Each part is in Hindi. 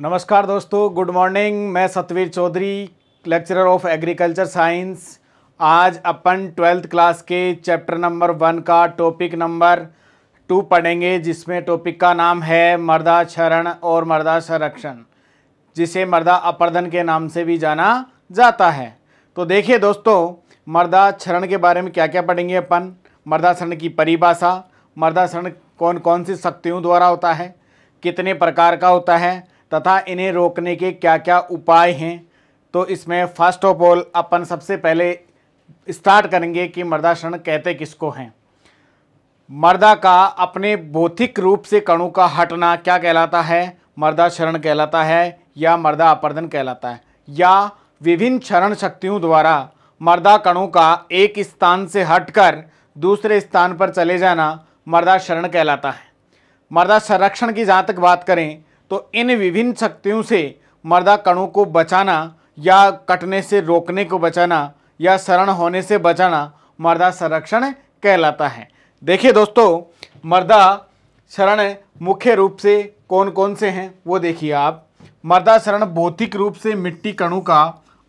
नमस्कार दोस्तों, गुड मॉर्निंग। मैं Satveer Chaudhary, lecturer of agriculture science. आज अपन ट्वेल्थ क्लास के चैप्टर नंबर वन का टॉपिक नंबर टू पढ़ेंगे, जिसमें टॉपिक का नाम है मर्दा क्षरण और मर्दा संरक्षण, जिसे मर्दा अपर्दन के नाम से भी जाना जाता है। तो देखिए दोस्तों, मर्दा क्षरण के बारे में क्या क्या पढ़ेंगे अपन? मर्दा क्षरण की परिभाषा, मर्दा क्षरण कौन कौन सी शक्तियों द्वारा होता है, कितने प्रकार का होता है तथा इन्हें रोकने के क्या क्या उपाय हैं? तो इसमें फ़र्स्ट ऑफ़ ऑल अपन सबसे पहले स्टार्ट करेंगे कि मर्दाशरण कहते किसको हैं। मर्दा का अपने भौतिक रूप से कणु का हटना क्या कहलाता है? मर्दा शरण कहलाता है या मर्दा अपर्दन कहलाता है। या विभिन्न क्षरण शक्तियों द्वारा मर्दा कणु का एक स्थान से हटकर दूसरे स्थान पर चले जाना मर्दा शरण कहलाता है। मर्दा संरक्षण की जहाँ तक बात करें तो इन विभिन्न शक्तियों से मर्दा कणों को बचाना या कटने से रोकने को बचाना या शरण होने से बचाना मर्दा संरक्षण कहलाता है। देखिए दोस्तों, मर्दा शरण मुख्य रूप से कौन कौन से हैं? वो देखिए आप। मर्दा शरण भौतिक रूप से मिट्टी कणु का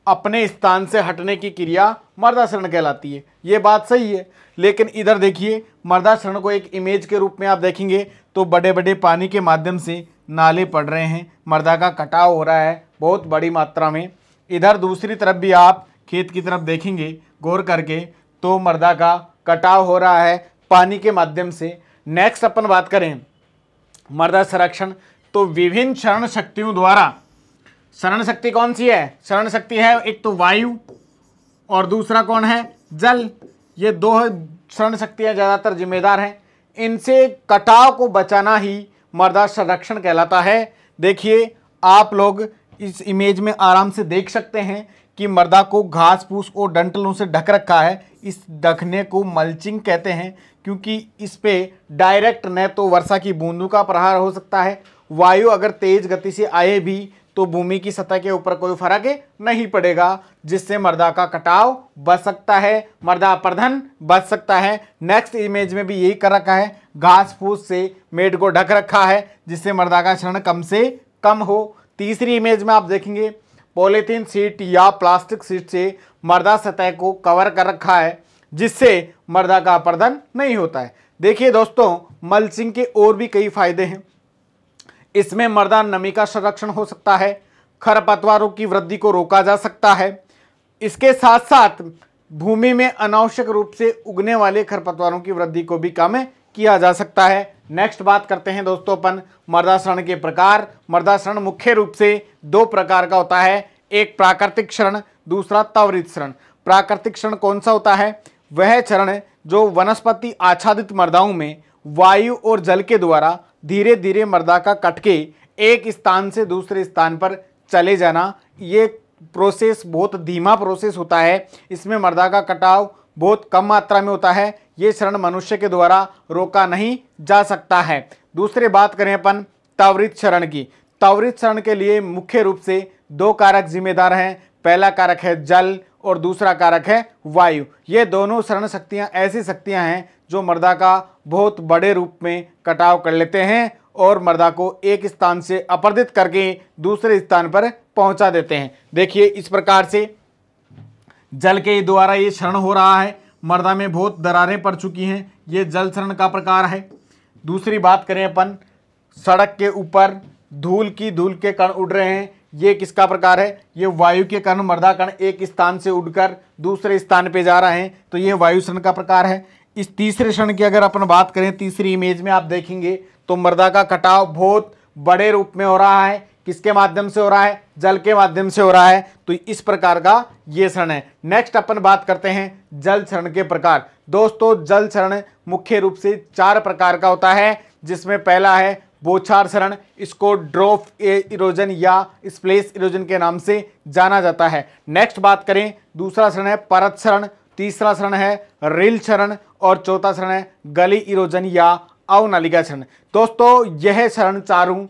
अपने स्थान से हटने की क्रिया मर्दा शरण कहलाती है। ये बात सही है, लेकिन इधर देखिए, मर्दा शरण को एक इमेज के रूप में आप देखेंगे तो बड़े बड़े पानी के माध्यम से नाले पड़ रहे हैं, मर्दा का कटाव हो रहा है, बहुत बड़ी मात्रा में। इधर दूसरी तरफ़ भी आप खेत की तरफ़ देखेंगे, गौर करके तो मर्दा का कटाव हो रहा है पानी के माध्यम से। नेक्स्ट अपन बात करें, मर्दा संरक्षण। तो विभिन्न शरण शक्तियों द्वारा, शरण शक्ति कौन सी है? शरण शक्ति है एक तो वायु, और दूसरा कौन है? जल। ये दो शरण शक्तियाँ ज़्यादातर जिम्मेदार हैं। इनसे कटाव को बचाना ही मर्दा संरक्षण कहलाता है। देखिए, आप लोग इस इमेज में आराम से देख सकते हैं कि मर्दा को घास फूस और डंटलों से ढक रखा है। इस ढकने को मल्चिंग कहते हैं, क्योंकि इस पे डायरेक्ट न तो वर्षा की बूंदों का प्रहार हो सकता है। वायु अगर तेज गति से आए भी तो भूमि की सतह के ऊपर कोई फ़र्क नहीं पड़ेगा, जिससे मर्दा का कटाव बच सकता है, मर्दा प्रधन बच सकता है। नेक्स्ट इमेज में भी यही कर रखा है, घास फूस से मेड को ढक रखा है, जिससे मर्दा का क्षरण कम से कम हो। तीसरी इमेज में आप देखेंगे, पॉलीथीन सीट या प्लास्टिक सीट से मर्दा सतह को कवर कर रखा है, जिससे मर्दा का अपर्दन नहीं होता है। देखिए दोस्तों मल्चिंग के और भी कई फ़ायदे हैं। इसमें मर्दा नमी का संरक्षण हो सकता है, खरपतवारों की वृद्धि को रोका जा सकता है। इसके साथ साथ भूमि में अनावश्यक रूप से उगने वाले खरपतवारों की वृद्धि को भी कम किया जा सकता है। नेक्स्ट बात करते हैं दोस्तों अपन मर्दाशरण के प्रकार। मर्दाशरण मुख्य रूप से दो प्रकार का होता है। एक प्राकृतिक शरण दूसरा त्वरित शरण प्राकृतिक क्षरण कौन सा होता है? वह क्षरण जो वनस्पति आच्छादित मर्दाओं में वायु और जल के द्वारा धीरे धीरे मर्दा का कटके एक स्थान से दूसरे स्थान पर चले जाना। ये प्रोसेस बहुत धीमा प्रोसेस होता है। इसमें मर्दा का कटाव बहुत कम मात्रा में होता है। ये शरण मनुष्य के द्वारा रोका नहीं जा सकता है। दूसरे बात करें अपन त्वरित शरण की। त्वरित शरण के लिए मुख्य रूप से दो कारक जिम्मेदार हैं। पहला कारक है जल और दूसरा कारक है वायु। ये दोनों शरण शक्तियाँ, ऐसी शक्तियाँ हैं जो मर्दा का बहुत बड़े रूप में कटाव कर लेते हैं और मर्दा को एक स्थान से अपर्दित करके दूसरे स्थान पर पहुँचा देते हैं। देखिए, इस प्रकार से जल के द्वारा ये क्षरण हो रहा है। मर्दा में बहुत दरारें पड़ चुकी हैं। ये जल क्षरण का प्रकार है। दूसरी बात करें अपन, सड़क के ऊपर धूल की धूल के कण उड़ रहे हैं। ये किसका प्रकार है? ये वायु के कण कण एक स्थान से उड़कर दूसरे स्थान पे जा रहे हैं। तो ये वायु क्षण का प्रकार है। इस तीसरे क्षण की अगर अपन बात करें, तीसरी इमेज में आप देखेंगे तो मर्दा का कटाव बहुत बड़े रूप में हो रहा है। किसके माध्यम से हो रहा है? जल के माध्यम से हो रहा है। तो इस प्रकार का ये क्षण है। नेक्स्ट अपन बात करते हैं जल क्षरण के प्रकार। दोस्तों, जल क्षरण मुख्य रूप से चार प्रकार का होता है, जिसमें पहला है बोछार क्षरण इसको ड्रॉप इरोजन या स्प्लेस इरोजन के नाम से जाना जाता है। नेक्स्ट बात करें, दूसरा क्षण है परत क्षरण तीसरा क्षण है रिल क्षरण और चौथा क्षण है गली इरोजन या अवनालिका क्षरण दोस्तों, यह क्षरण चारों,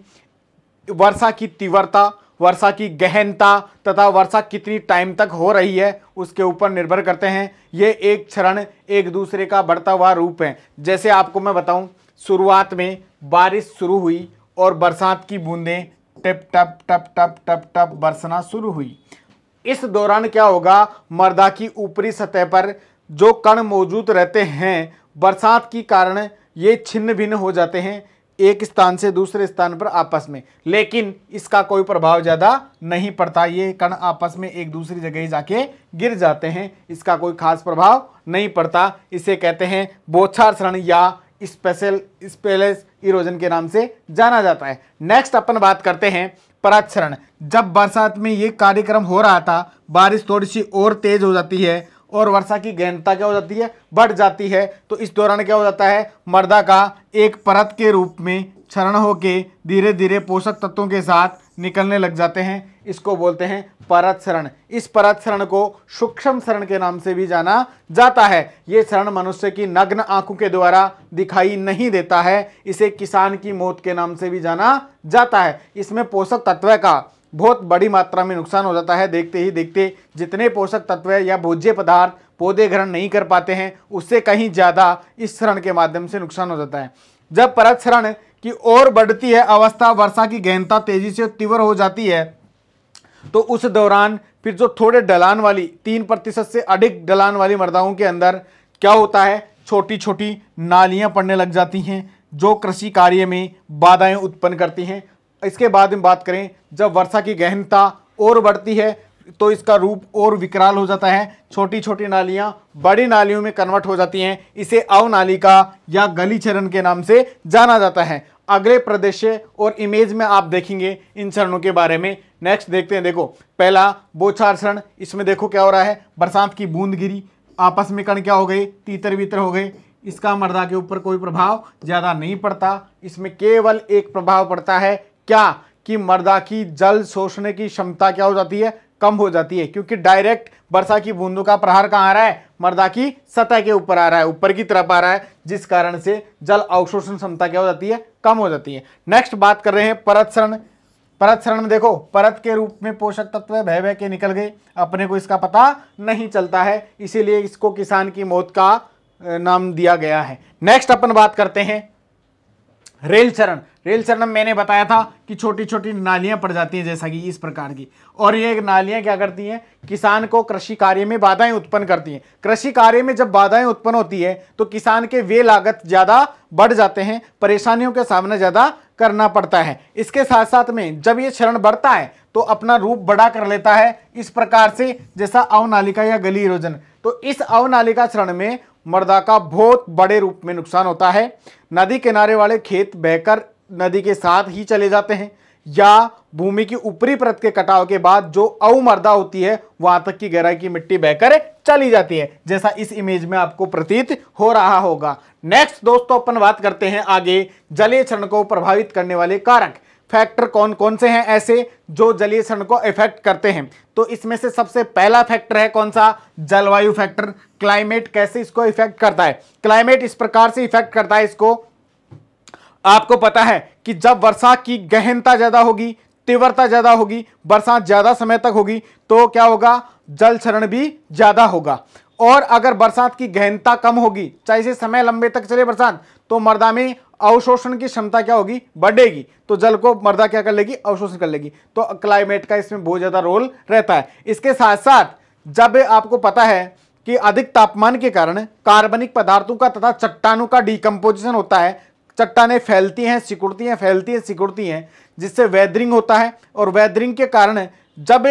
वर्षा की तीव्रता, वर्षा की गहनता तथा वर्षा कितनी टाइम तक हो रही है, उसके ऊपर निर्भर करते हैं। ये एक क्षरण एक दूसरे का बढ़ता हुआ रूप है। जैसे आपको मैं बताऊँ शुरुआत में बारिश शुरू हुई और बरसात की बूंदें टिप, टप टप टप टप टप बरसना शुरू हुई। इस दौरान क्या होगा? मर्दा की ऊपरी सतह पर जो कण मौजूद रहते हैं, बरसात के कारण ये छिन्न भिन्न हो जाते हैं एक स्थान से दूसरे स्थान पर आपस में। लेकिन इसका कोई प्रभाव ज़्यादा नहीं पड़ता। ये कण आपस में एक दूसरी जगह जाके गिर जाते हैं। इसका कोई खास प्रभाव नहीं पड़ता। इसे कहते हैं बोछार शरण या स्पेशल स्पेलेस इरोजन के नाम से जाना जाता है। नेक्स्ट अपन बात करते हैं पराक्षरण जब बरसात में ये कार्यक्रम हो रहा था, बारिश थोड़ी सी और तेज हो जाती है और वर्षा की गहनता क्या हो जाती है? बढ़ जाती है। तो इस दौरान क्या हो जाता है? मर्दा का एक परत के रूप में क्षरण होके धीरे धीरे पोषक तत्वों के साथ निकलने लग जाते हैं। इसको बोलते हैं परत शरण इस परत शरण को सूक्ष्म शरण के नाम से भी जाना जाता है। ये शरण मनुष्य की नग्न आँखों के द्वारा दिखाई नहीं देता है। इसे किसान की मौत के नाम से भी जाना जाता है। इसमें पोषक तत्व का बहुत बड़ी मात्रा में नुकसान हो जाता है। देखते ही देखते जितने पोषक तत्व या भोज्य पदार्थ पौधे ग्रहण नहीं कर पाते हैं, उससे कहीं ज़्यादा इस शरण के माध्यम से नुकसान हो जाता है। जब परत शरण की ओर बढ़ती है, अवस्था वर्षा की गहनता तेज़ी से तीव्र हो जाती है तो उस दौरान फिर जो थोड़े ढलान वाली, तीन प्रतिशत से अधिक ढलान वाली मर्दाओं के अंदर क्या होता है? छोटी छोटी नालियाँ पड़ने लग जाती हैं, जो कृषि कार्य में बाधाएँ उत्पन्न करती हैं। इसके बाद में बात करें, जब वर्षा की गहनता और बढ़ती है तो इसका रूप और विकराल हो जाता है। छोटी छोटी नालियाँ बड़ी नालियों में कन्वर्ट हो जाती हैं। इसे अवनालिका या गली चरण के नाम से जाना जाता है। अगले प्रदेश और इमेज में आप देखेंगे इन चरणों के बारे में। नेक्स्ट देखते हैं, देखो, पहला बोछार चरण इसमें देखो क्या हो रहा है। बरसात की बूंद गिरी। आपस में कण क्या हो गए? तीतर बीतर हो गए। इसका मर्दा के ऊपर कोई प्रभाव ज़्यादा नहीं पड़ता। इसमें केवल एक प्रभाव पड़ता है। क्या? कि मर्दा की जल शोषने की क्षमता क्या हो जाती है? कम हो जाती है, क्योंकि डायरेक्ट वर्षा की बूंदों का प्रहार कहाँ आ रहा है? मर्दा की सतह के ऊपर आ रहा है, ऊपर की तरफ़ आ रहा है, जिस कारण से जल अवशोषण क्षमता क्या हो जाती है? कम हो जाती है। नेक्स्ट बात कर रहे हैं परत शरण परत शरण में देखो, परत के रूप में पोषक तत्व भय भय के निकल गए। अपने को इसका पता नहीं चलता है, इसीलिए इसको किसान की मौत का नाम दिया गया है। नेक्स्ट अपन बात करते हैं रेल चरण। रेल चरण मैंने बताया था कि छोटी छोटी नालियाँ पड़ जाती हैं जैसा कि इस प्रकार की। और ये नालियाँ क्या करती हैं? किसान को कृषि कार्य में बाधाएँ उत्पन्न करती हैं। कृषि कार्य में जब बाधाएँ उत्पन्न होती है तो किसान के वे लागत ज़्यादा बढ़ जाते हैं, परेशानियों के सामना ज़्यादा करना पड़ता है। इसके साथ साथ में जब ये चरण बढ़ता है तो अपना रूप बड़ा कर लेता है। इस प्रकार से जैसा अवनालिका या गली रोजन तो इस अवनालिका चरण में मर्दा का बहुत बड़े रूप में नुकसान होता है। नदी किनारे वाले खेत बहकर नदी के साथ ही चले जाते हैं या भूमि की ऊपरी परत के कटाव के बाद जो अवमर्दा होती है, वहाँ तक की गहराई की मिट्टी बहकर चली जाती है, जैसा इस इमेज में आपको प्रतीत हो रहा होगा। नेक्स्ट दोस्तों, अपन बात करते हैं आगे जलीय क्षरण को प्रभावित करने वाले कारक। फैक्टर कौन कौन से हैं ऐसे जो जलीय क्षण को इफ़ेक्ट करते हैं? तो इसमें से सबसे पहला फैक्टर है कौन सा? जलवायु फैक्टर क्लाइमेट कैसे इसको इफ़ेक्ट करता है? क्लाइमेट इस प्रकार से इफ़ेक्ट करता है इसको। आपको पता है कि जब वर्षा की गहनता ज़्यादा होगी, तीव्रता ज़्यादा होगी, बरसात ज़्यादा समय तक होगी तो क्या होगा? जल क्षरण भी ज़्यादा होगा। और अगर बरसात की गहनता कम होगी, चाहे समय लंबे तक चले बरसात तो मर्दा में अवशोषण की क्षमता क्या होगी? बढ़ेगी। तो जल को मर्दा क्या कर लेगी? अवशोषण कर लेगी। तो क्लाइमेट का इसमें बहुत ज़्यादा रोल रहता है। इसके साथ साथ जब आपको पता है कि अधिक तापमान के कारण कार्बनिक पदार्थों का तथा चट्टानों का डिकम्पोजिशन होता है, चट्टाने फैलती हैं, सिकुड़ती हैं, फैलती हैं, सिकुड़ती हैं, जिससे वेदरिंग होता है और वेदरिंग के कारण जब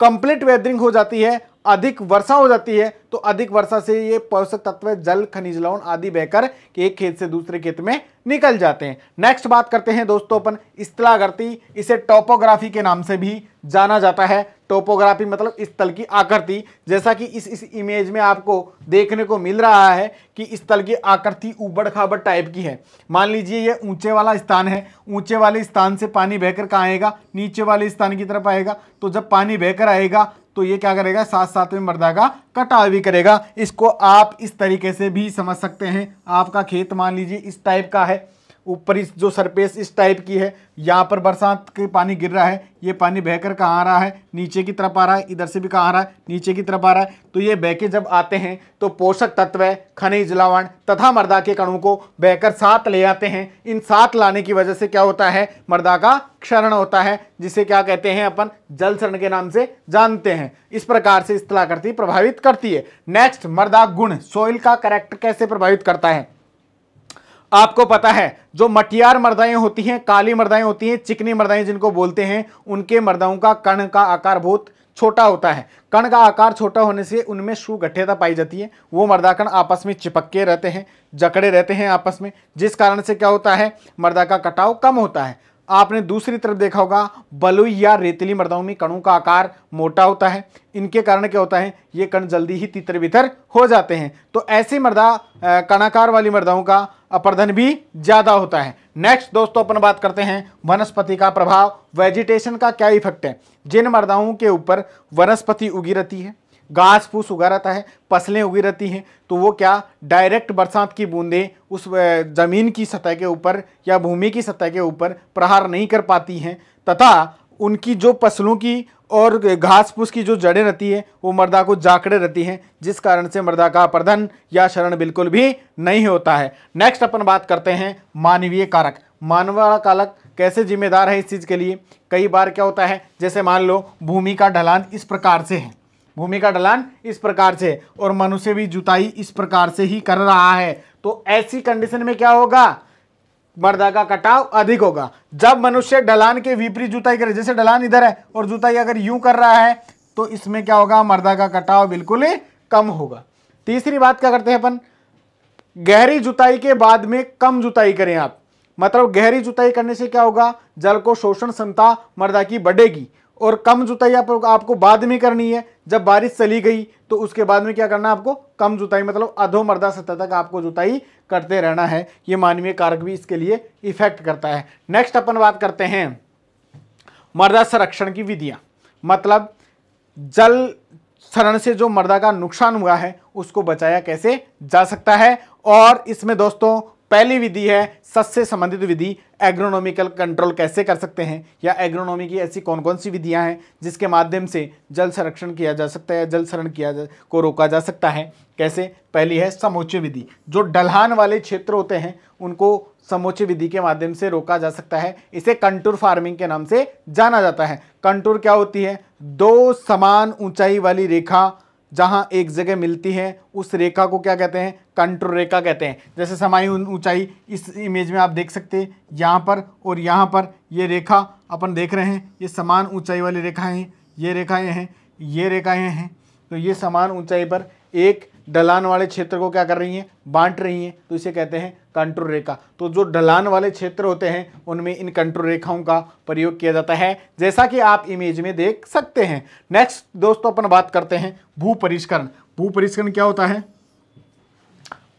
कंप्लीट वेदरिंग हो जाती है अधिक वर्षा हो जाती है तो अधिक वर्षा से ये पोषक तत्व, जल, खनिज, लवण आदि बहकर एक खेत से दूसरे खेत में निकल जाते हैं। नेक्स्ट बात करते हैं दोस्तों अपन स्थलागर्ती इसे टोपोग्राफी के नाम से भी जाना जाता है। टोपोग्राफी मतलब स्थल की आकृति। जैसा कि इस इस इमेज में आपको देखने को मिल रहा है कि स्थल की आकृति उबड़ खाबड़ टाइप की है। मान लीजिए ये ऊँचे वाला स्थान है। ऊँचे वाले स्थान से पानी बहकर कहाँ आएगा? नीचे वाले स्थान की तरफ़ आएगा। तो जब पानी बहकर आएगा तो ये क्या करेगा? साथ साथ में मर्दा का कटाव भी करेगा। इसको आप इस तरीके से भी समझ सकते हैं। आपका खेत मान लीजिए इस टाइप का है। ऊपरी जो सरफेस इस टाइप की है, यहाँ पर बरसात के पानी गिर रहा है, ये पानी बहकर कहाँ आ रहा है? नीचे की तरफ़ आ रहा है, इधर से भी कहाँ आ रहा है? नीचे की तरफ़ आ रहा है। तो ये बह के जब आते हैं तो पोषक तत्व खनिज, लवण तथा मृदा के कणों को बहकर साथ ले आते हैं। इन साथ लाने की वजह से क्या होता है? मृदा का क्षरण होता है, जिसे क्या कहते हैं अपन? जल शरण के नाम से जानते हैं। इस प्रकार से स्थलाकृति प्रभावित करती है। नेक्स्ट मृदा गुण सोइल का करेक्टर कैसे प्रभावित करता है? आपको पता है, जो मटियार मर्दाएँ होती हैं, काली मर्दाएँ होती हैं, चिकनी मर्दाएँ जिनको बोलते हैं, उनके मर्दाओं का कण का आकार बहुत छोटा होता है। कण का आकार छोटा होने से उनमें सुगठ्यता पाई जाती है। वो मर्दा कण आपस में चिपके रहते हैं, जकड़े रहते हैं आपस में, जिस कारण से क्या होता है, मर्दा का कटाव कम होता है। आपने दूसरी तरफ़ देखा होगा, बलुई या रेतीली मृदाओं में कणों का आकार मोटा होता है। इनके कारण क्या होता है, ये कण जल्दी ही तितर बितर हो जाते हैं। तो ऐसी मृदा कणाकार वाली मर्दाओं का अपर्धन भी ज़्यादा होता है। नेक्स्ट दोस्तों अपन बात करते हैं वनस्पति का प्रभाव वेजिटेशन का क्या इफ़ेक्ट है? जिन मृदाओं के ऊपर वनस्पति उगी रहती है, घास फूस उगा रहता है, फ़सलें उगी रहती हैं तो वो क्या डायरेक्ट बरसात की बूंदें उस ज़मीन की सतह के ऊपर या भूमि की सतह के ऊपर प्रहार नहीं कर पाती हैं, तथा उनकी जो फ़सलों की और घास फूस की जो जड़ें रहती है, वो मर्दा को जाकड़े रहती हैं, जिस कारण से मर्दा का प्रधन या शरण बिल्कुल भी नहीं होता है। नेक्स्ट अपन बात करते हैं मानवीय कारक। मानव कारक कैसे जिम्मेदार है इस चीज़ के लिए? कई बार क्या होता है, जैसे मान लो, भूमि का ढलान इस प्रकार से है। भूमि का ढलान इस प्रकार से और मनुष्य भी जुताई इस प्रकार से ही कर रहा है। तो ऐसी कंडीशन में क्या होगा? मर्दा का कटाव अधिक होगा। जब मनुष्य ढलान के विपरीत जुताई करे, जैसे ढलान इधर है और जुताई अगर यूँ कर रहा है तो इसमें क्या होगा? मर्दा का कटाव बिल्कुल ही कम होगा। तीसरी बात क्या करते हैं अपन? गहरी जुताई के बाद में कम जुताई करें आप। मतलब गहरी जुताई करने से क्या होगा? जल को शोषण क्षमता मर्दा की बढ़ेगी। और कम जुताई आप, आपको बाद में करनी है। जब बारिश चली गई तो उसके बाद में क्या करना है आपको? कम जुताई मतलब अधो मर्दा सतह तक आपको जुताई करते रहना है। ये मानवीय कारक भी इसके लिए इफ़ेक्ट करता है। नेक्स्ट अपन बात करते हैं मर्दा संरक्षण की विधियाँ। मतलब जल शरण से जो मर्दा का नुकसान हुआ है उसको बचाया कैसे जा सकता है? और इसमें दोस्तों पहली विधि है सस्य संबंधित विधि एग्रोनॉमिकल कंट्रोल कैसे कर सकते हैं? या एग्रोनॉमी की ऐसी कौन कौन सी विधियाँ हैं जिसके माध्यम से जल संरक्षण किया जा सकता है, जल शरण किया जा, को रोका जा सकता है? कैसे? पहली है समोच्च विधि। जो डलहान वाले क्षेत्र होते हैं, उनको समोच्च विधि के माध्यम से रोका जा सकता है। इसे कंटूर फ़ार्मिंग के नाम से जाना जाता है। कंटूर क्या होती है? दो समान ऊंचाई वाली रेखा जहाँ एक जगह मिलती है, उस रेखा को क्या कहते हैं? कंट्रोल रेखा कहते हैं। जैसे समाई ऊंचाई, इस इमेज में आप देख सकते हैं, यहाँ पर और यहाँ पर ये रेखा अपन देख रहे हैं, ये समान ऊंचाई वाली रेखाएँ ये रेखाएँ हैं, ये रेखाएँ हैं। तो ये समान ऊंचाई पर एक ढलान वाले क्षेत्र को क्या कर रही हैं? बांट रही हैं। तो इसे कहते हैं कंट्रोल रेखा। तो जो ढलान वाले क्षेत्र होते हैं, उनमें इन कंट्रोल रेखाओं का प्रयोग किया जाता है, जैसा कि आप इमेज में देख सकते हैं। नेक्स्ट दोस्तों, अपन बात करते हैं भू परिष्करण भू परिष्करण क्या होता है?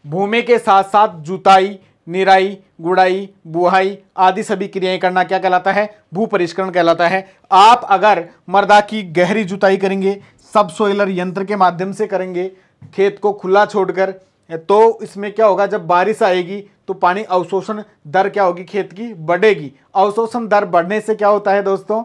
भूमि के साथ साथ जुताई, निराई, गुड़ाई, बुहाई आदि सभी क्रियाएँ करना क्या कहलाता है? भू परिष्करण कहलाता है। आप अगर मर्दा की गहरी जुताई करेंगे, सब सोइलर यंत्र के माध्यम से करेंगे खेत को खुला छोड़कर तो इसमें क्या होगा, जब बारिश आएगी तो पानी अवशोषण दर क्या होगी खेत की? बढ़ेगी। अवशोषण दर बढ़ने से क्या होता है दोस्तों?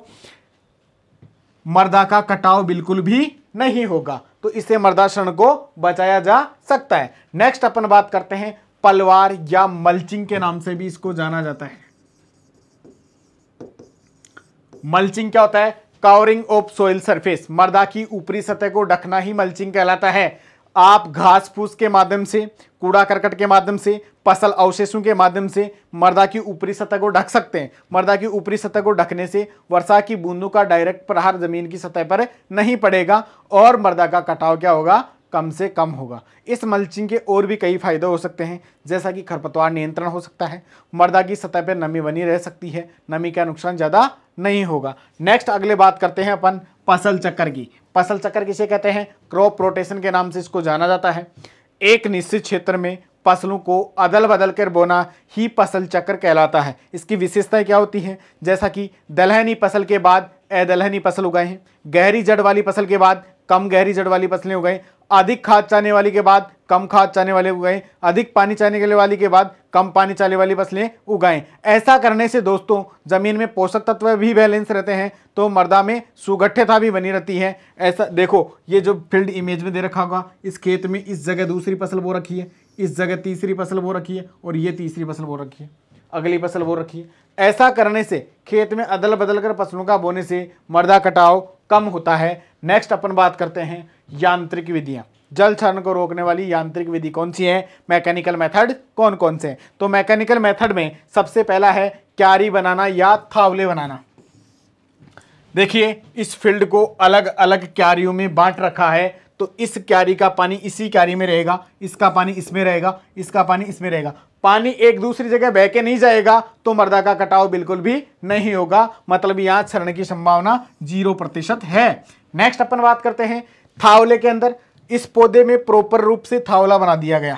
मर्दा का कटाव बिल्कुल भी नहीं होगा तो इससे मर्दाशरण को बचाया जा सकता है। नेक्स्ट अपन बात करते हैं, पलवार या मल्चिंग के नाम से भी इसको जाना जाता है। मल्चिंग क्या होता है? कवरिंग ऑफ़ सोइल सरफेस मर्दा की ऊपरी सतह को ढकना ही मल्चिंग कहलाता है। आप घास फूस के माध्यम से कूड़ा करकट के माध्यम से, फ़सल अवशेषों के माध्यम से मर्दा की ऊपरी सतह को ढक सकते हैं। मर्दा की ऊपरी सतह को ढकने से वर्षा की बूंदों का डायरेक्ट प्रहार ज़मीन की सतह पर नहीं पड़ेगा और मर्दा का कटाव क्या होगा? कम से कम होगा। इस मल्चिंग के और भी कई फ़ायदे हो सकते हैं, जैसा कि खरपतवार नियंत्रण हो सकता है, मर्दा की सतह पर नमी बनी रह सकती है, नमी का नुकसान ज़्यादा नहीं होगा। नेक्स्ट अगले बात करते हैं अपन फ़सल चक्कर की। फ़सल चक्कर किसे कहते हैं? क्रॉप रोटेशन के नाम से इसको जाना जाता है। एक निश्चित क्षेत्र में फ़सलों को अदल बदल कर बोना ही फ़सल चक्र कहलाता है। इसकी विशेषताएँ क्या होती हैं? जैसा कि दलहनी फ़सल के बाद अदलहनी फ़सल उगाए हैं। गहरी जड़ वाली फ़सल के बाद कम गहरी जड़ वाली फ़सलें उगाएँ अधिक खाद चाहने वाली के बाद कम खाद चाहने वाले उगाएँ अधिक पानी चाहने के वाली के बाद कम पानी चाहने वाली फ़सलें उगाएँ ऐसा करने से दोस्तों, ज़मीन में पोषक तत्व भी बैलेंस रहते हैं तो मर्दा में सुगठ्यता भी बनी रहती है। ऐसा, देखो, ये जो फ़ील्ड इमेज में दे रखा होगा, इस खेत में इस जगह दूसरी फ़सल बो रखी है, इस जगह तीसरी फ़सल बो रखी है, और ये तीसरी फ़सल बो रखी है, अगली फ़सल बो रखी है। ऐसा करने से खेत में अदल बदल कर फ़सलों का बोने से मर्दा कटाव कम होता है। नेक्स्ट अपन बात करते हैं यांत्रिक विधियाँ। जल क्षरण को रोकने वाली यांत्रिक विधि कौन सी है? मैकेनिकल मेथड कौन कौन से? तो मैकेनिकल मेथड में सबसे पहला है क्यारी बनाना या थावले बनाना। देखिए, इस फ़ील्ड को अलग अलग क्यारियों में बांट रखा है तो इस क्यारी का पानी इसी क्यारी में रहेगा, इसका पानी इसमें रहेगा, इसका पानी इसमें रहेगा। पानी एक दूसरी जगह बह के नहीं जाएगा तो मर्दा का कटाव बिल्कुल भी नहीं होगा मतलब यहाँ क्षरण की संभावना ज़ीरो प्रतिशत है। नेक्स्ट अपन बात करते हैं थावले के अंदर। इस पौधे में प्रॉपर रूप से थावला बना दिया गया।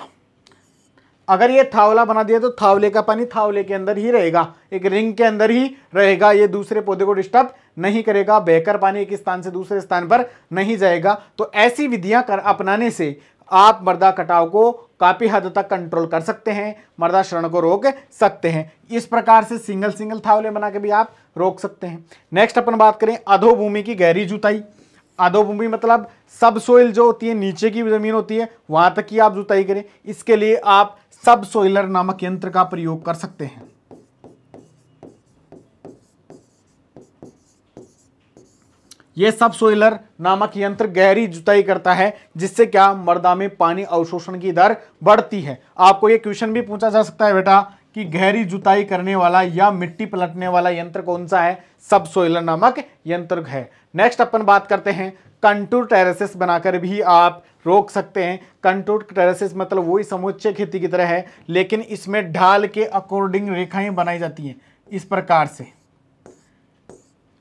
अगर ये थावला बना दिया तो थावले का पानी थावले के अंदर ही रहेगा। एक रिंग के अंदर ही रहेगा। ये दूसरे पौधे को डिस्टर्ब नहीं करेगा। बहकर पानी एक स्थान से दूसरे स्थान पर नहीं जाएगा। तो ऐसी विधियाँ कर अपनाने से आप मर्दा कटाव को काफ़ी हद तक कंट्रोल कर सकते हैं। मर्दा शरण को रोक सकते हैं। इस प्रकार से सिंगल सिंगल थावले बना के भी आप रोक सकते हैं। नेक्स्ट अपन बात करें अधोभूमि की गहरी जुताई। अधोभूमि मतलब सब सोइल जो होती है, नीचे की ज़मीन होती है, वहाँ तक की आप जुताई करें। इसके लिए आप सब सोइलर नामक यंत्र का प्रयोग कर सकते हैं। यह सब सोइलर नामक यंत्र गहरी जुताई करता है, जिससे क्या मर्दा में पानी अवशोषण की दर बढ़ती है। आपको यह क्वेश्चन भी पूछा जा सकता है, बेटा। कि गहरी जुताई करने वाला या मिट्टी पलटने वाला यंत्र कौन सा है? सब सोइलर नामक यंत्र है। नेक्स्ट अपन बात करते हैं, कंटूर टेरेसेस बनाकर भी आप रोक सकते हैं। कंटूर टेरेसेस मतलब वही समुच्चय खेती की तरह है, लेकिन इसमें ढाल के अकॉर्डिंग रेखाएँ बनाई जाती हैं, इस प्रकार से।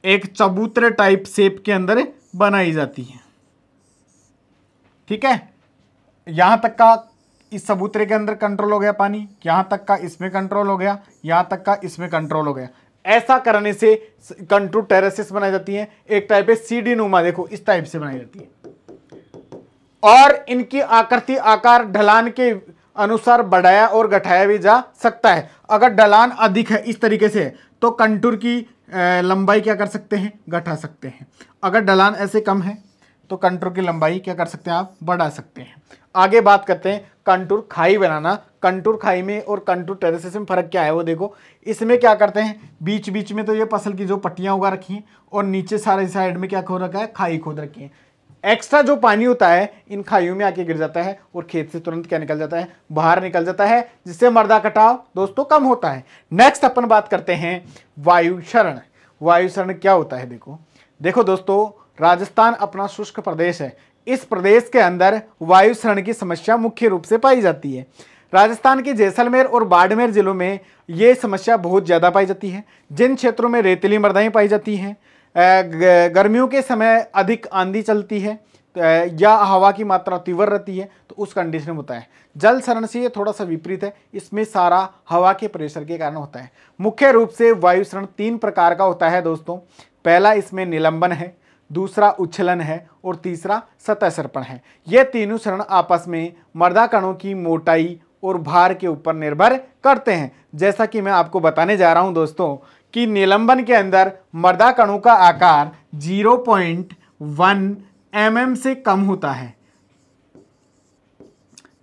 एक चबूतरे टाइप शेप के अंदर बनाई जाती है। ठीक है? यहाँ तक का इस सबूतरे के अंदर कंट्रोल हो गया पानी, यहाँ तक का इसमें कंट्रोल हो गया, यहाँ तक का इसमें कंट्रोल हो गया। ऐसा करने से कंट्रोल टेरेसिस बनाई जाती है, एक टाइप है सीडी नुमा देखो, इस टाइप से बनाई जाती है। और इनकी आकृति आकार ढलान के अनुसार बढ़ाया और घटाया भी जा सकता है। अगर ढलान अधिक है इस तरीके से तो कंटूर की लंबाई क्या कर सकते हैं? घटा सकते हैं। अगर ढलान ऐसे कम है तो कंटूर की लंबाई क्या कर सकते हैं आप? बढ़ा सकते हैं। आगे बात करते हैं कंटूर खाई बनाना, कंटूर खाई में और कंटूर टेरेसिस में फ़र्क क्या है वो देखो। इसमें क्या करते हैं? बीच बीच में तो ये फ़सल की जो पट्टियाँ उगा रखी हैं और नीचे सारे साइड में क्या खो रखा है? खाई खोद रखी है। एक्स्ट्रा जो पानी होता है, इन खाइयों में आके गिर जाता है और खेत से तुरंत क्या निकल जाता है? बाहर निकल जाता है, जिससे मर्दा कटाव दोस्तों कम होता है। नेक्स्ट अपन बात करते हैं वायु शरण। वायु शरण क्या होता है देखो। देखो दोस्तों, राजस्थान अपना शुष्क प्रदेश है। इस प्रदेश के अंदर वायु शरण की समस्या मुख्य रूप से पाई जाती है। राजस्थान के जैसलमेर और बाड़मेर जिलों में ये समस्या बहुत ज़्यादा पाई जाती है। जिन क्षेत्रों में रेतीली मृदाएँ पाई जाती हैं गर्मियों के समय अधिक आंधी चलती है या हवा की मात्रा तीव्र रहती है तो उस कंडीशन में होता है। जल शरण से ये थोड़ा सा विपरीत है, इसमें सारा हवा के प्रेशर के कारण होता है। मुख्य रूप से वायु शरण तीन प्रकार का होता है दोस्तों। पहला इसमें निलंबन है दूसरा उच्छलन है और तीसरा सतह सर्पण है। ये तीनों शरण आपस में मर्दा कणों की मोटाई और भार के ऊपर निर्भर करते हैं। जैसा कि मैं आपको बताने जा रहा हूँ दोस्तों कि निलंबन के अंदर मर्दा कणों का आकार 0.1 पॉइंट mm से कम होता है।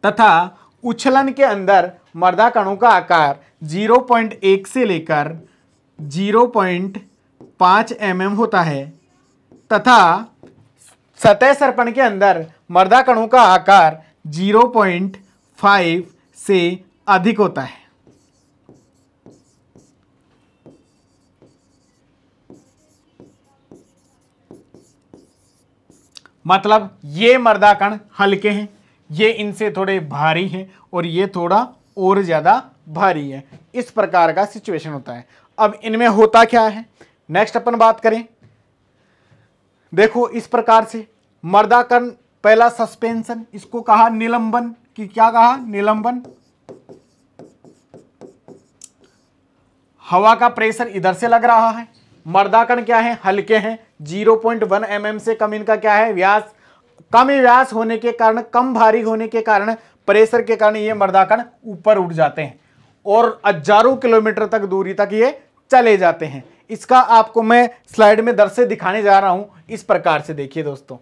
तथा उछलन के अंदर मर्दा कणों का आकार 0.1 से लेकर 0.5 पॉइंट mm होता है। तथा सतह सर्पण के अंदर मर्दा कणों का आकार 0.5 से अधिक होता है। मतलब ये मर्दा कण हल्के हैं, ये इनसे थोड़े भारी हैं और ये थोड़ा और ज़्यादा भारी है। इस प्रकार का सिचुएशन होता है। अब इनमें होता क्या है? नेक्स्ट अपन बात करें। देखो इस प्रकार से मर्दा कण पहला सस्पेंशन इसको कहा निलंबन, कि क्या कहा? निलंबन। हवा का प्रेशर इधर से लग रहा है। मर्दाकण क्या है? हल्के हैं। 0.1 mm से कम इनका क्या है? व्यास। कम व्यास होने के कारण, कम भारी होने के कारण प्रेशर के कारण ये मर्दाकण ऊपर उठ जाते हैं और हज़ारों किलोमीटर तक दूरी तक ये चले जाते हैं। इसका आपको मैं स्लाइड में दर से दिखाने जा रहा हूँ, इस प्रकार से देखिए दोस्तों।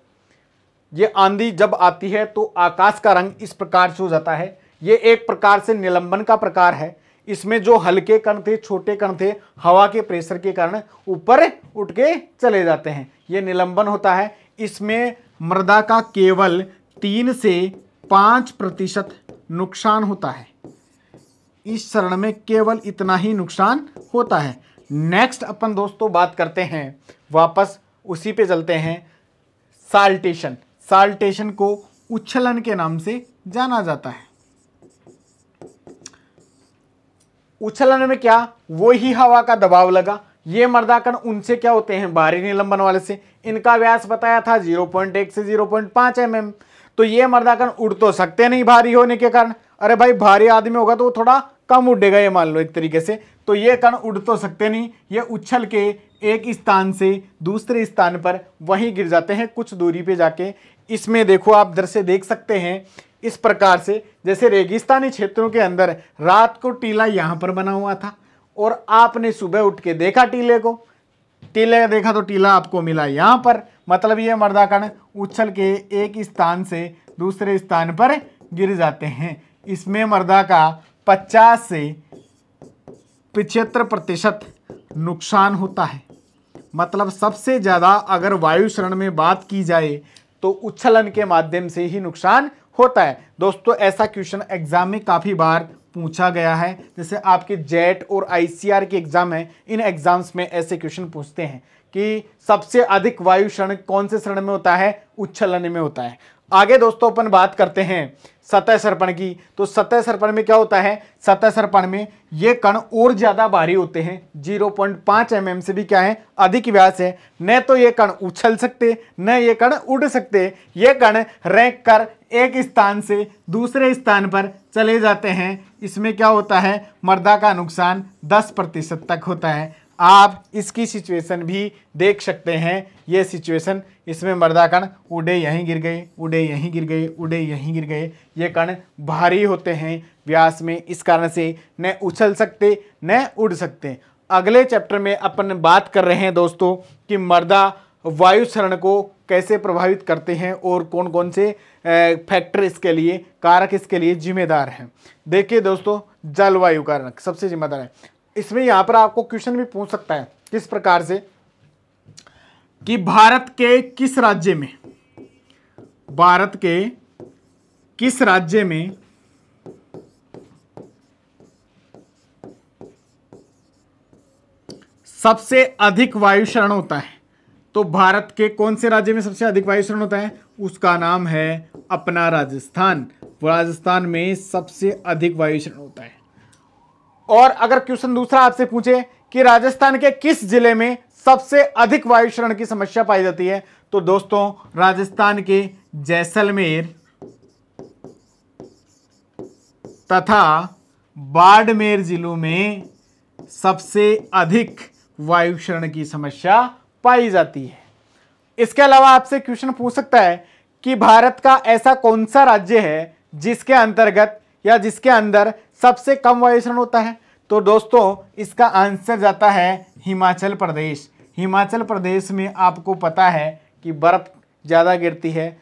ये आंधी जब आती है तो आकाश का रंग इस प्रकार से हो जाता है। ये एक प्रकार से निलंबन का प्रकार है। इसमें जो हल्के कण थे, छोटे कण थे, हवा के प्रेशर के कारण ऊपर उठ के चले जाते हैं। ये निलंबन होता है। इसमें मृदा का केवल तीन से पाँच प्रतिशत नुकसान होता है। इस चरण में केवल इतना ही नुकसान होता है। नेक्स्ट अपन दोस्तों बात करते हैं, वापस उसी पे चलते हैं साल्टेशन साल्टेशन को उच्छलन के नाम से जाना जाता है। उछलन में क्या? वो ही हवा का दबाव लगा। ये मर्दाकण उनसे क्या होते हैं? बाहरी निलंबन वाले से। इनका व्यास बताया था 0.1 से 0.5 पॉइंट mm. तो ये मर्दाकण उड़ तो सकते नहीं भारी होने के कारण। अरे भाई, भारी आदमी होगा तो वो थोड़ा कम उड़ेगा ये मान लो एक तरीके से। तो ये कण उड़ तो सकते नहीं, ये उछल के एक स्थान से दूसरे स्थान पर वहीं गिर जाते हैं, कुछ दूरी पे जाके। इसमें देखो, आप से देख सकते हैं, इस प्रकार से, जैसे रेगिस्तानी क्षेत्रों के अंदर रात को टीला यहाँ पर बना हुआ था, और आपने सुबह उठ के देखा टीले को। टीले देखा तो टीला आपको मिला यहाँ पर मतलब ये मर्दाकण उछल के एक स्थान से दूसरे स्थान पर गिर जाते हैं। इसमें मर्दा का 50 से पिछहत्तर प्रतिशत नुकसान होता है। मतलब सबसे ज़्यादा अगर वायु शरण में बात की जाए तो उच्छलन के माध्यम से ही नुकसान होता है। दोस्तों, ऐसा क्वेश्चन एग्ज़ाम में काफ़ी बार पूछा गया है। जैसे आपके जेट और आईसीआर के एग्ज़ाम है, इन एग्ज़ाम्स में ऐसे क्वेश्चन पूछते हैं कि सबसे अधिक वायु क्षण कौन से शरण में होता है? उच्छलन में होता है। आगे दोस्तों अपन बात करते हैं सतह सर्पण की। तो सतह सर्पण में क्या होता है? सतह सर्पण में ये कण और ज़्यादा भारी होते हैं। 0.5 एम mm से भी क्या है? अधिक व्यास है। न तो ये कण उछल सकते, न ये कण उड़ सकते। ये कण रेंक कर एक स्थान से दूसरे स्थान पर चले जाते हैं। इसमें क्या होता है? मर्दा का नुकसान 10 प्रतिशत तक होता है। आप इसकी सिचुएशन भी देख सकते हैं। ये सिचुएशन इसमें मर्दा कण उड़े यहीं गिर गए, उड़े यहीं गिर गए, उड़े यहीं गिर गए। ये कण भारी होते हैं व्यास में, इस कारण से न उछल सकते, न उड़ सकते। अगले चैप्टर में अपन बात कर रहे हैं दोस्तों कि मर्दा वायु शरण को कैसे प्रभावित करते हैं और कौन कौन से फैक्टर इसके लिए, कारक इसके लिए जिम्मेदार हैं। देखिए दोस्तों, जलवायु कारक सबसे जिम्मेदार है। इसमें यहाँ पर आपको क्वेश्चन भी पूछ सकता है, किस प्रकार से? कि भारत के किस राज्य में, भारत के किस राज्य में सबसे अधिक वायुशरण होता है? तो भारत के कौन से राज्य में सबसे अधिक वायुशरण होता है? उसका नाम है अपना राजस्थान। राजस्थान में सबसे अधिक वायुशरण होता है। और अगर क्वेश्चन दूसरा आपसे पूछे कि राजस्थान के किस ज़िले में सबसे अधिक वायुशरण की समस्या पाई जाती है तो दोस्तों, राजस्थान के जैसलमेर तथा बाड़मेर जिलों में सबसे अधिक वायुक्षरण की समस्या पाई जाती है। इसके अलावा आपसे क्वेश्चन पूछ सकता है कि भारत का ऐसा कौन सा राज्य है जिसके अंतर्गत या जिसके अंदर सबसे कम वायुषण होता है। तो दोस्तों, इसका आंसर जाता है हिमाचल प्रदेश। हिमाचल प्रदेश में आपको पता है कि बर्फ़ ज़्यादा गिरती है,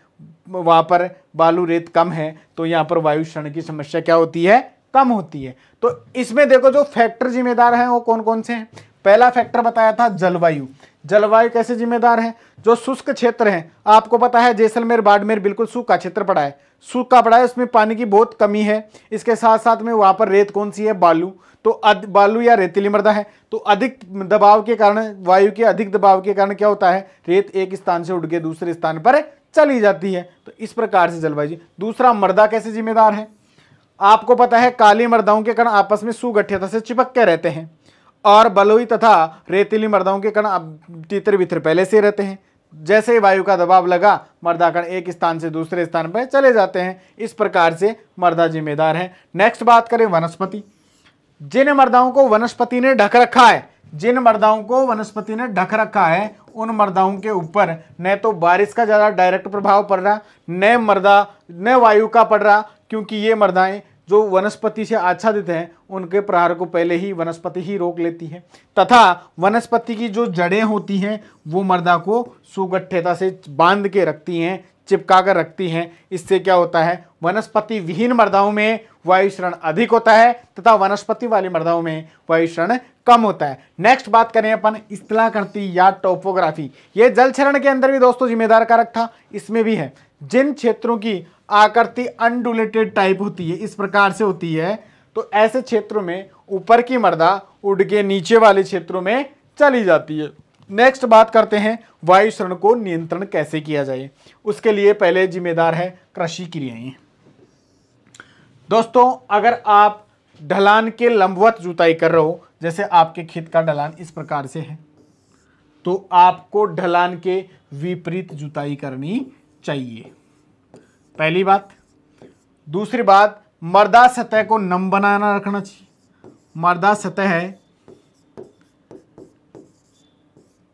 वहाँ पर बालू रेत कम है तो यहाँ पर वायु क्षण की समस्या क्या होती है? कम होती है। तो इसमें देखो जो फैक्टर जिम्मेदार हैं वो कौन कौन से हैं? पहला फैक्टर बताया था जलवायु। जलवायु कैसे जिम्मेदार है? जो शुष्क क्षेत्र है, आपको पता है जैसलमेर, बाड़मेर बिल्कुल सूखा क्षेत्र पड़ा है। सूखा पड़ा है, उसमें पानी की बहुत कमी है। इसके साथ साथ में वहाँ पर रेत कौन सी है? बालू। तो अध, बालू या रेतीली मृदा है। तो अधिक दबाव के कारण, वायु के अधिक दबाव के कारण क्या होता है? रेत एक स्थान से उड़ के दूसरे स्थान पर चली जाती है। तो इस प्रकार से जलवायु दूसरा, मृदा कैसे जिम्मेदार है? आपको पता है, काली मृदाओं के कारण आपस में सुगठियता से चिपक के रहते हैं। और बलुई तथा रेतीली मर्दाओं के कण अब तितर बितर पहले से रहते हैं। जैसे ही वायु का दबाव लगा, मर्दा कण एक स्थान से दूसरे स्थान पर चले जाते हैं। इस प्रकार से मर्दा जिम्मेदार है। नेक्स्ट बात करें वनस्पति। जिन मर्दाओं को वनस्पति ने ढक रखा है, जिन मर्दाओं को वनस्पति ने ढक रखा है, उन मर्दाओं के ऊपर न तो बारिश का ज़्यादा डायरेक्ट प्रभाव पड़ रहा, न मर्दा, न वायु का पड़ रहा, क्योंकि ये मर्दाएँ जो वनस्पति से आच्छादित हैं, उनके प्रहार को पहले ही वनस्पति ही रोक लेती है। तथा वनस्पति की जो जड़ें होती हैं, वो मर्दा को सुगठ्यता से बाँध के रखती हैं, चिपका कर रखती हैं। इससे क्या होता है, वनस्पति विहीन मर्दाओं में वायुश्रण अधिक होता है, तथा वनस्पति वाली मर्दाओं में वायुश्रण कम होता है। नेक्स्ट बात करें अपन इस्तला करती या टोपोग्राफी। ये जल क्षरण के अंदर भी दोस्तों जिम्मेदार कारक था, इसमें भी है। जिन क्षेत्रों की आकृति अनडुलेटेड टाइप होती है, इस प्रकार से होती है। तो ऐसे क्षेत्रों में ऊपर की मर्दा उड़ के नीचे वाले क्षेत्रों में चली जाती है। नेक्स्ट बात करते हैं वायु शरण को नियंत्रण कैसे किया जाए? उसके लिए पहले जिम्मेदार है कृषि क्रियाएँ दोस्तों, अगर आप ढलान के लंबवत जुताई कर रहे हो, जैसे आपके खेत का ढलान इस प्रकार से है तो आपको ढलान के विपरीत जुताई करनी चाहिए। पहली बात। दूसरी बात, मर्दा सतह को नम बनाना रखना चाहिए। मर्दा सतह है,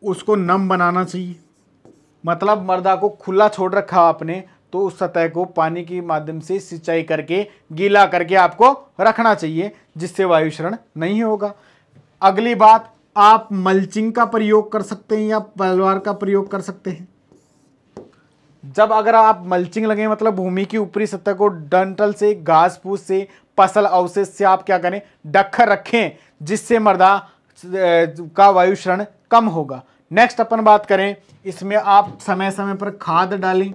उसको नम बनाना चाहिए। मतलब मर्दा को खुला छोड़ रखा आपने तो उस सतह को पानी के माध्यम से सिंचाई करके, गीला करके आपको रखना चाहिए, जिससे वायुशरण नहीं होगा। अगली बात, आप मल्चिंग का प्रयोग कर सकते हैं या पलवार का प्रयोग कर सकते हैं। जब अगर आप मल्चिंग लगे मतलब भूमि की ऊपरी सतह को डंटल से घास फूस से फ़सल अवशेष से आप क्या करें? डक्खर रखें, जिससे मर्दा का वायुश्रण कम होगा। नेक्स्ट अपन बात करें, इसमें आप समय समय पर खाद डालें।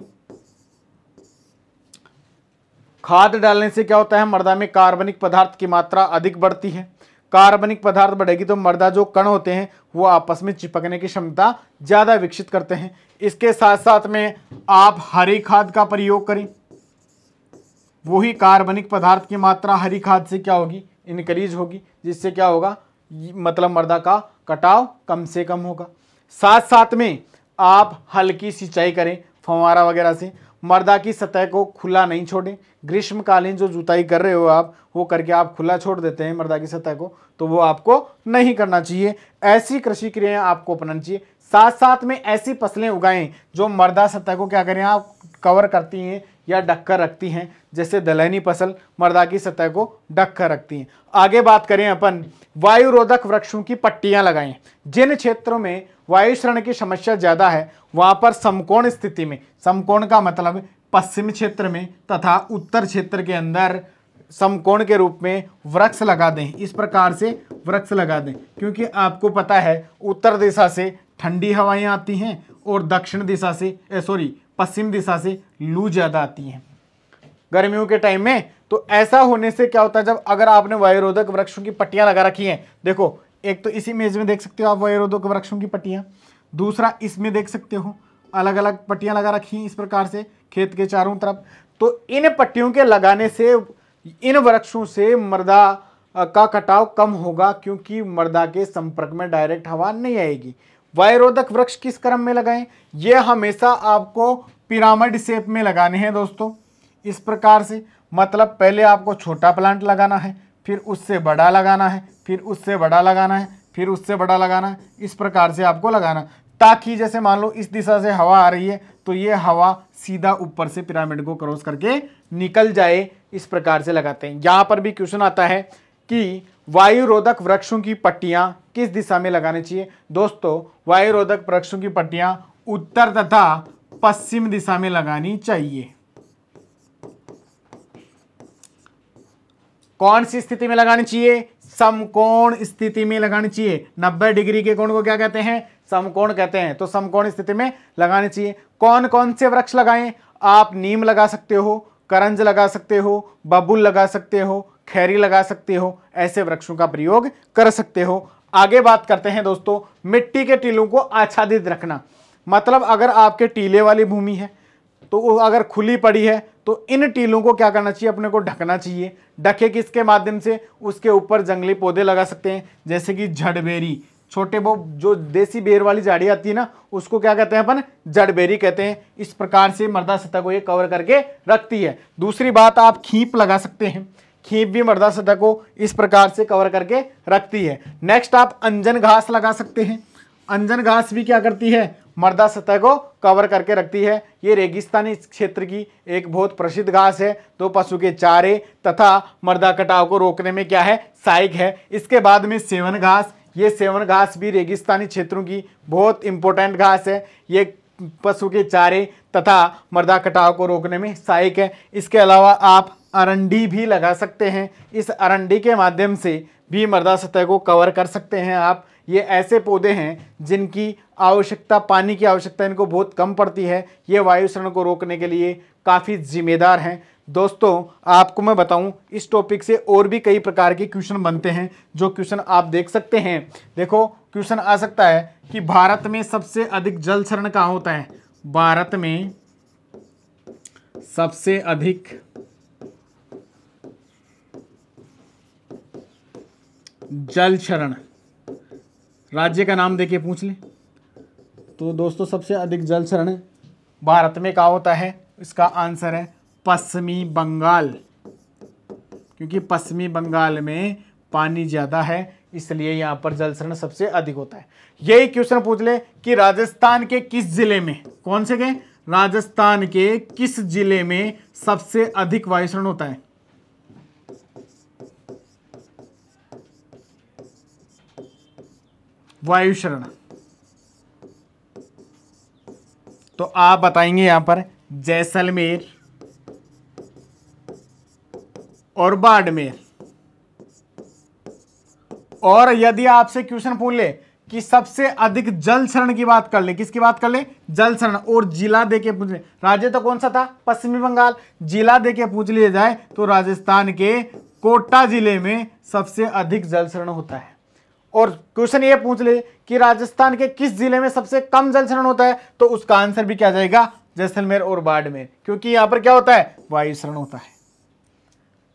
खाद डालने से क्या होता है? मर्दा में कार्बनिक पदार्थ की मात्रा अधिक बढ़ती है। कार्बनिक पदार्थ बढ़ेगी तो मर्दा जो कण होते हैं, वो आपस में चिपकने की क्षमता ज़्यादा विकसित करते हैं। इसके साथ साथ में आप हरी खाद का प्रयोग करें। वही कार्बनिक पदार्थ की मात्रा हरी खाद से क्या होगी? इनक्रीज होगी, जिससे क्या होगा? मतलब मर्दा का कटाव कम से कम होगा। साथ साथ में आप हल्की सिंचाई करें फवारा वगैरह से। मर्दा की सतह को खुला नहीं छोड़ें। ग्रीष्मकालीन जो जुताई कर रहे हो आप, वो करके आप खुला छोड़ देते हैं मर्दा की सतह को तो वो आपको नहीं करना चाहिए। ऐसी कृषि क्रियाएँ आपको अपनानी चाहिए। साथ साथ में ऐसी फ़सलें उगाएँ जो मर्दा सतह को क्या करें, आप कवर करती हैं या ढककर रखती हैं, जैसे दलहनी फ़सल मर्दा की सतह को ढककर रखती हैं। आगे बात करें अपन वायु रोधक वृक्षों की पट्टियाँ लगाएँ। जिन क्षेत्रों में वायु शरण की समस्या ज़्यादा है, वहाँ पर समकोण स्थिति में, समकोण का मतलब पश्चिम क्षेत्र में तथा उत्तर क्षेत्र के अंदर समकोण के रूप में वृक्ष लगा दें। इस प्रकार से वृक्ष लगा दें, क्योंकि आपको पता है, उत्तर दिशा से ठंडी हवाएँ आती हैं और दक्षिण दिशा से सॉरी पश्चिम दिशा से लू ज़्यादा आती है। गर्मियों के टाइम में तो ऐसा होने से क्या होता है, जब अगर आपने वायुरोधक वृक्षों की पट्टियाँ लगा रखी हैं, देखो, एक तो इस इमेज में देख सकते हो आप वायुरोधक वृक्षों की पट्टियाँ, दूसरा इसमें देख सकते हो अलग अलग पट्टियाँ लगा रखी हैं इस प्रकार से, खेत के चारों तरफ़। तो इन पट्टियों के लगाने से, इन वृक्षों से मृदा का कटाव कम होगा, क्योंकि मृदा के संपर्क में डायरेक्ट हवा नहीं आएगी। वायुरोधक वृक्ष किस क्रम में लगाएँ? ये हमेशा आपको पिरामिड शेप में लगाने हैं दोस्तों। इस प्रकार से मतलब पहले आपको छोटा प्लांट लगाना है, फिर उससे बड़ा लगाना है, फिर उससे बड़ा लगाना है, फिर उससे बड़ा लगाना है, इस प्रकार से आपको लगाना। ताकि जैसे मान लो इस दिशा से हवा आ रही है तो ये हवा सीधा ऊपर से पिरामिड को क्रॉस करके निकल जाए, इस प्रकार से लगाते हैं। यहाँ पर भी क्वेश्चन आता है कि वायु रोधक वृक्षों की पट्टियाँ किस दिशा में लगानी चाहिए? दोस्तों वायु रोधक वृक्षों की पट्टियाँ उत्तर तथा पश्चिम दिशा में लगानी चाहिए। कौन सी स्थिति में लगानी चाहिए? समकोण स्थिति में लगानी चाहिए। 90 डिग्री के कोण को क्या कहते हैं? समकोण कहते हैं। तो समकोण स्थिति में लगानी चाहिए। कौन कौन से वृक्ष लगाएँ? आप नीम लगा सकते हो, करंज लगा सकते हो, बबुल लगा सकते हो खैरी लगा सकते हो, ऐसे वृक्षों का प्रयोग कर सकते हो। आगे बात करते हैं दोस्तों, मिट्टी के टीलों को आच्छादित रखना। मतलब अगर आपके टीले वाली भूमि है तो अगर खुली पड़ी है तो इन टीलों को क्या करना चाहिए? अपने को ढकना चाहिए। ढके किसके माध्यम से? उसके ऊपर जंगली पौधे लगा सकते हैं, जैसे कि झड़बेरी छोटे वो जो देसी बेर वाली झाड़ी आती है ना, उसको क्या कहते हैं अपन? जड़बेरी कहते हैं। इस प्रकार से मर्दा सतह को ये कवर करके रखती है। दूसरी बात, आप खीप लगा सकते हैं। खीप भी मृदा सतह को इस प्रकार से कवर करके रखती है। नेक्स्ट आप अंजन घास लगा सकते हैं। अंजन घास भी क्या करती है? मर्दा सतह को कवर करके रखती है। ये रेगिस्तानी क्षेत्र की एक बहुत प्रसिद्ध घास है। तो पशु के चारे तथा मर्दा कटाव को रोकने में क्या है? सहायक है। इसके बाद में सेवन घास। ये सेवन घास भी रेगिस्तानी क्षेत्रों की बहुत इंपॉर्टेंट घास है। ये पशु के चारे तथा मर्दा कटाव को रोकने में सहायक है। इसके अलावा आप अरंडी भी लगा सकते हैं। इस अरंडी के माध्यम से भी मर्दा सतह को कवर कर सकते हैं आप। ये ऐसे पौधे हैं जिनकी आवश्यकता, पानी की आवश्यकता इनको बहुत कम पड़ती है। ये वायुषण को रोकने के लिए काफ़ी जिम्मेदार हैं। दोस्तों, आपको मैं बताऊँ, इस टॉपिक से और भी कई प्रकार के क्वेश्चन बनते हैं, जो क्वेश्चन आप देख सकते हैं। देखो क्वेश्चन आ सकता है कि भारत में सबसे अधिक जल क्षरण कहाँ होता है? भारत में सबसे अधिक जल क्षरण, राज्य का नाम देके पूछ ले। तो दोस्तों, सबसे अधिक जल क्षरण भारत में कहा होता है? इसका आंसर है पश्चिमी बंगाल। क्योंकि पश्चिमी बंगाल में पानी ज़्यादा है इसलिए यहाँ पर जल क्षरण सबसे अधिक होता है। यही क्वेश्चन पूछ ले कि राजस्थान के किस ज़िले में, कौन से गए राजस्थान के किस ज़िले में सबसे अधिक वायुषण होता है? वायुशरण तो आप बताएँगे यहाँ पर जैसलमेर और बाड़मेर। और यदि आपसे क्वेश्चन पूछ ले कि सबसे अधिक जल शरण की बात कर ले, किसकी बात कर ले? जल शरण और जिला देके पूछ ले। राज्य तो कौन सा था? पश्चिमी बंगाल। जिला देके पूछ लिया जाए तो राजस्थान के कोटा ज़िले में सबसे अधिक जल शरण होता है। और क्वेश्चन ये पूछ ले कि राजस्थान के किस ज़िले में सबसे कम जल शरण होता है? तो उसका आंसर भी क्या जाएगा? जैसलमेर और बाड़मेर। क्योंकि यहाँ पर क्या होता है? वायु शरण होता है।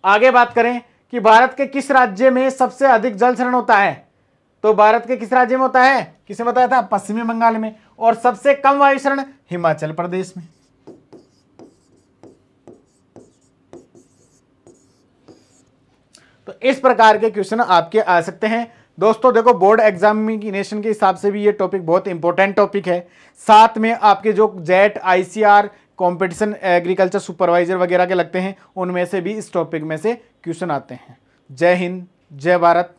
आगे बात करें कि भारत के किस राज्य में सबसे अधिक जल शरण होता है? तो भारत के किस राज्य में होता है? किसे बताया था? पश्चिमी बंगाल में। और सबसे कम वायु शरण हिमाचल प्रदेश में। तो इस प्रकार के क्वेश्चन आपके आ सकते हैं। दोस्तों, देखो, बोर्ड एग्जामिनेशन के हिसाब से भी ये टॉपिक बहुत इंपॉर्टेंट टॉपिक है। साथ में आपके जो JET, ICR competition agriculture supervisor वगैरह के लगते हैं, उनमें से भी इस टॉपिक में से क्वेश्चन आते हैं। जय हिंद, जय भारत।